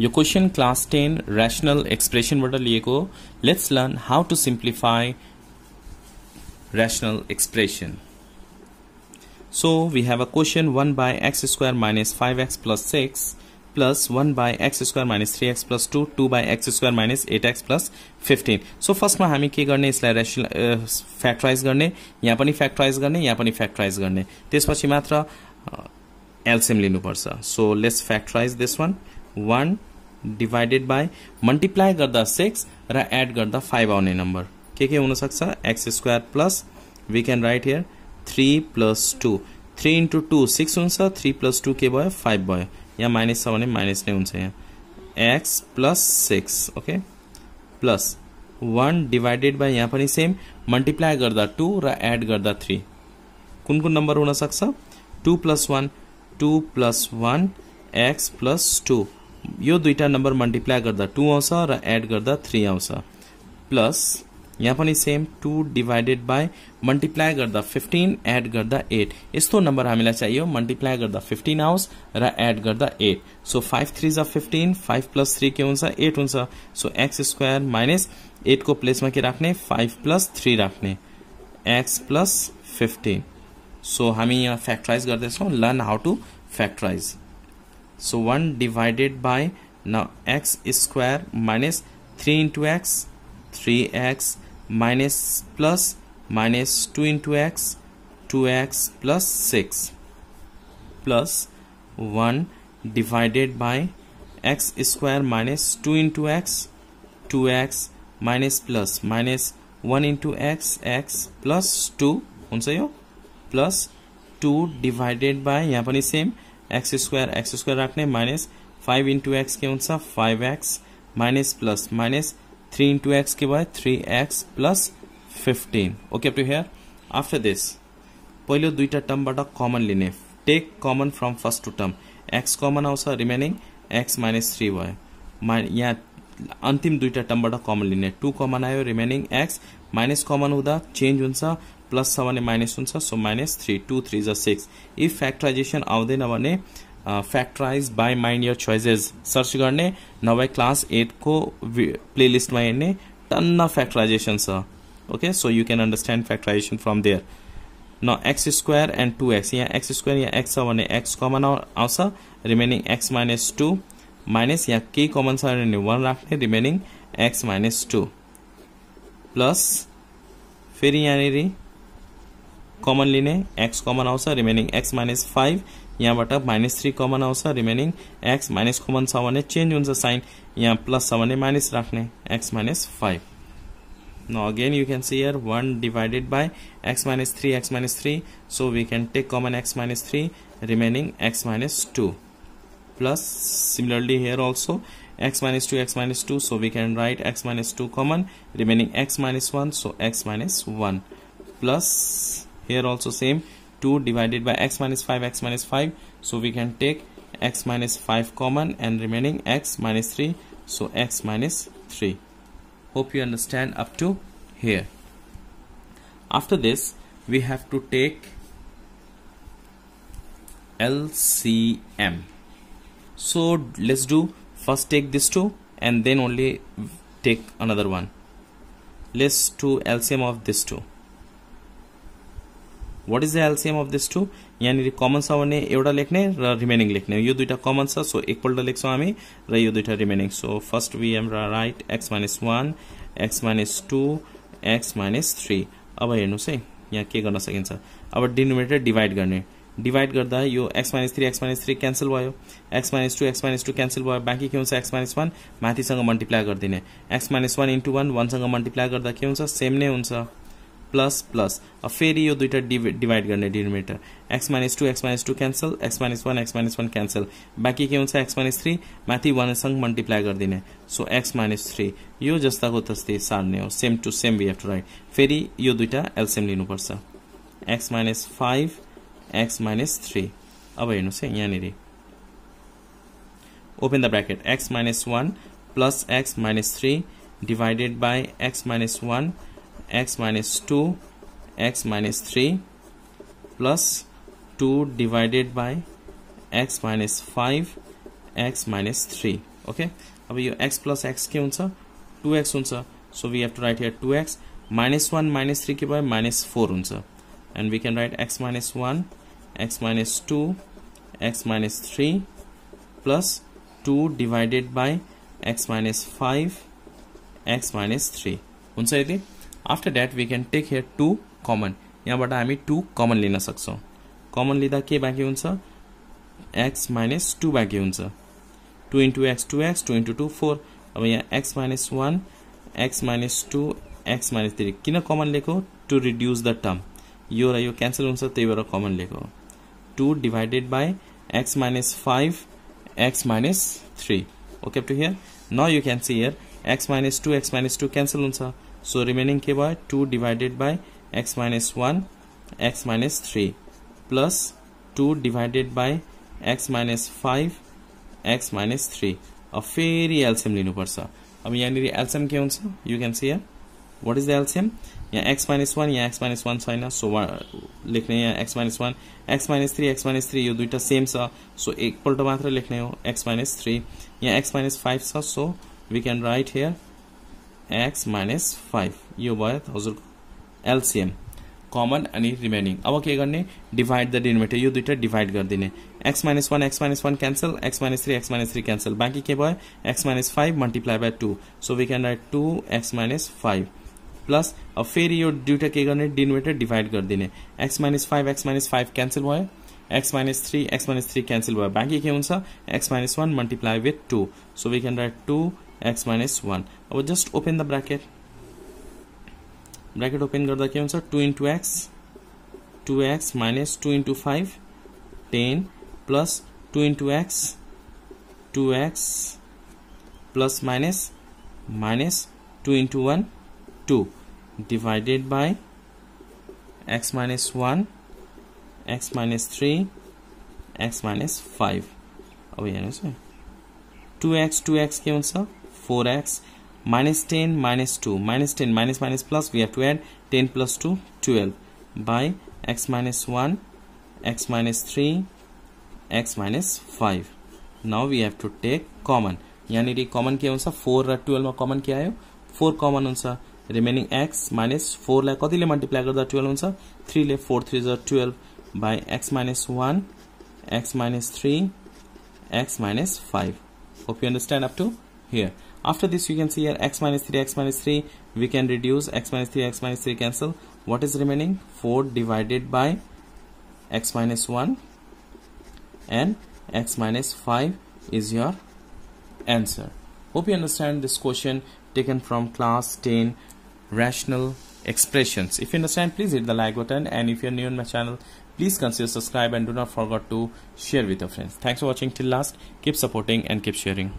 यो question class ten rational एक्सप्रेसनबाट लिएको. Let's learn how to simplify rational expression so we have a question one by x square minus five x plus six plus one by x square minus three x plus two two by x square minus eight x plus fifteen so फर्स्टमा हामी के गर्ने? यसलाई rational factorise गर्ने। यहाँ पनि factorise गर्ने यहाँ पनि फ्याक्टराइज गर्ने। त्यसपछि मात्र एल्सियम लिनुपर्छ। So let's factorise this one one divided by multiply गर्दा सिक्स र एड गर्दा फाइभ आउने नम्बर के के हुनसक्छ? X square plus we can write here three plus two three into two six हुन्छ थ्री प्लस टू के भयो? फाइभ भयो. यहाँ माइनस छ भने माइनस नै हुन्छ यहाँ. X plus six okay plus one divided by यहाँ पनि सेम मल्टिप्लाई गर्दा टू र एड गर्दा थ्री कुन कुन नम्बर हुनसक्छ? Two plus one two plus one x plus two यो दुईवटा नम्बर मल्टिप्लाई गर्दा टू आउँछ र एड गर्दा थ्री आउँछ। प्लस यहाँ पनि same two divided by multiply गर्दा फिफ्टिन एड गर्दा एट। यस्तो नम्बर हामीलाई चाहियो मल्टिप्लाई गर्दा फिफ्टिन आओस् र एड गर्दा एट। सो फाइभ थ्री जा फिफ्टिन फाइभ प्लस थ्री के हुन्छ? एट हुन्छ। सो एक्स स्क्वायर माइनस एटको प्लेसमा के राख्ने? फाइभ प्लस थ्री राख्ने। एक्स प्लस फिफ्टिन सो हामी यहाँ फ्याक्टराइज गर्दैछौँ। Learn how to factorise So 1 divided by now x square minus 3 into x 3x minus plus minus 2 into x 2x plus 6 plus 1 divided by x square minus 2 into x 2x minus plus minus 1 into x x plus 2 हुन्छ यो plus two divided by यहाँ पनि same x square x square राख्ने minus five into x के हुन्छ five x minus plus minus three into x के भयो three x plus fifteen okay to here after this दुईटा term but common लिने। Take common from first two term x common आउँछ remaining x minus three भयो यहाँ अन्तिम दुईवटा टर्मबाट कमन लिने। टू कमन आयो रिमेनिङ एक्स माइनस कमन हुँदा चेन्ज हुन्छ प्लस छ भने माइनस हुन्छ so minus three two three ज सिक्स इफ फ्याक्टराइजेसन आउँदैन भने factorize by mind your choices search गर्ने नभए क्लास एटको प्लेलिस्टमा हेर्ने टन्न फ्याक्टराइजेसन छ। Okay so you can understand factorisation from there न x square and two x यहाँ एक्स स्क्वायर यहाँ एक्स छ भने एक्स कमन आउँछ। Remaining x minus two minus यहाँ केही कमन भने वान राख्ने remaining x minus two plus फेरि यहाँनिर कमन लिने एक्स कमन आउँछ रिमेनिङ एक्स माइनस फाइभ यहाँबाट माइनस थ्री कमन आउँछ रिमेनिङ एक्स माइनस कमन छ भने साइन यहाँ प्लस छ भने माइनस राख्ने x minus five Now again you can see here 1 divided by x minus 3 x minus 3 so we can take common x minus 3 remaining x minus 2 plus similarly here also x minus 2 x minus 2 so we can write x minus 2 common remaining x minus 1 so x minus 1 plus here also same 2 divided by x minus 5 x minus 5 so we can take x minus 5 common and remaining x minus 3 so x minus 3 hope you understand up to here after this we have to take LCM so, let's do, first take this two, and then only take another one. Let's do LCM of this two. What is the LCM of this two यहाँनिर common छ भने एउटा लेख्ने र remaining लेख्ने यो दुइटा कमन छ so एकपल्ट लेख्छौँ हामी र यो दुइटा remaining so first we am write x minus one x minus two x minus three अब हेर्नुहोस् है यहाँ के गर्न सकिन्छ अब डिनोमिनेटर डिभाइड गर्ने डिभाइड गर्दा यो x minus three x minus three cancel भयो x minus two x minus two cancel भयो बाँकी के हुन्छ एक्स माइनस वान माथिसँग मल्टिप्लाई गरिदिने x minus one into one वानसँग multiply गर्दा के हुन्छ सेम नै हुन्छ प्लस प्लस अब फेरि यो दुइटा डिभाइड गर्ने denominator x minus two x minus two cancel x minus one x minus one cancel बाँकी के हुन्छ एक्स माइनस थ्री माथि वानसँग मल्टिप्लाई गरिदिने सो एक्स माइनस थ्री यो जस्ताको तस्तै सार्ने हो same to same we have to write फेरि यो दुइटा एलसिएम लिनुपर्छ x minus five x minus three अब हेर्नुहोस् है यहाँनिर open the bracket x minus one plus x minus three divided by x minus one x minus 2 x minus 3 plus 2 divided by x minus 5 x minus 3 okay अब यो x plus x के हुन्छ 2x हुन्छ so we have to write here 2x minus 1 minus 3 के भयो minus 4 हुन्छ and we can write x minus 1 x minus 2 x minus 3 plus 2 divided by x minus 5 x minus 3 हुन्छ यति after that we can take here two common यहाँबाट हामी to कमन लिन सक्छौँ कमन लिँदा के बाँकी हुन्छ एक्स माइनस टू बाँकी हुन्छ two into x two x two into two four अब यहाँ x minus one x minus two x minus three किन कमन लिएको to reduce the term yo raw yo cancel हुन्छ त्यही भएर कमन लिएको to divided by x minus five x minus three okay to here न you can see here x minus two x minus two cancel हुन्छ so remaining के भयो to divided by x minus one x minus three plus two divided by x minus five x minus three अब फेरि LCM लिनुपर्छ अब यहाँनिर LCM के हुन्छ you can see here what is the LCM यहाँ एक्स माइनस वान यहाँ x minus वान छैन सो लेख्ने यहाँ x minus one x minus three x minus three यो दुइटा सेम छ सो एकपल्ट मात्र लेख्ने हो एक्स माइनस थ्री यहाँ एक्स माइनस फाइभ छ so we can write here x minus five यो भयो हजुर एलसिएम कमन अनि रिमेनिङ अब के गर्ने डिभाइड द डिनोमिनेटर यो दुइटा डिभाइड गरिदिने x minus one x minus one cancel x minus three x minus three cancel बाँकी के भयो x minus five multiply by two so we can write two x minus five plus अब फेरि यो दुइटा के गर्ने डिनोमिनेटर डिभाइड गरिदिने x minus five x minus five cancel भयो x minus three x minus three cancel भयो बाँकी के हुन्छ x minus one multiply with to so we can write two x minus one अब just open the bracket bracket open गर्दा के हुन्छ two into x two x minus two into five ten plus two into x two x plus minus minus two into one two divided by x minus 1 x minus 3 x minus 5 अब हेर्नुहोस् है 2x 2x के हुन्छ 4x minus 10 minus 2 minus 10 minus minus plus we have to add 10 plus 2 12 by x minus 1 x minus 3 x minus 5 now we have to take common यहाँनिर कमन के हुन्छ four र टुवेल्भमा कमन के आयो फोर कमन हुन्छ रिमेनिङ एक्स माइनस फोरलाई कतिले मल्टिप्लाई गर्दा twelve हुन्छ थ्रीले फोर थ्री ज twelve by x minus one x minus three x minus five hope you understand up to here after this you can see here x minus 3 x minus 3 we can reduce x minus 3 x minus 3 cancel what is remaining 4 divided by x minus 1 and x minus 5 is your answer hope you understand this question taken from class 10 rational expressions. If you understand please hit the like button. And if you're new on my channel please consider subscribe and do not forget to share with your friends. Thanks for watching till last. Keep supporting and keep sharing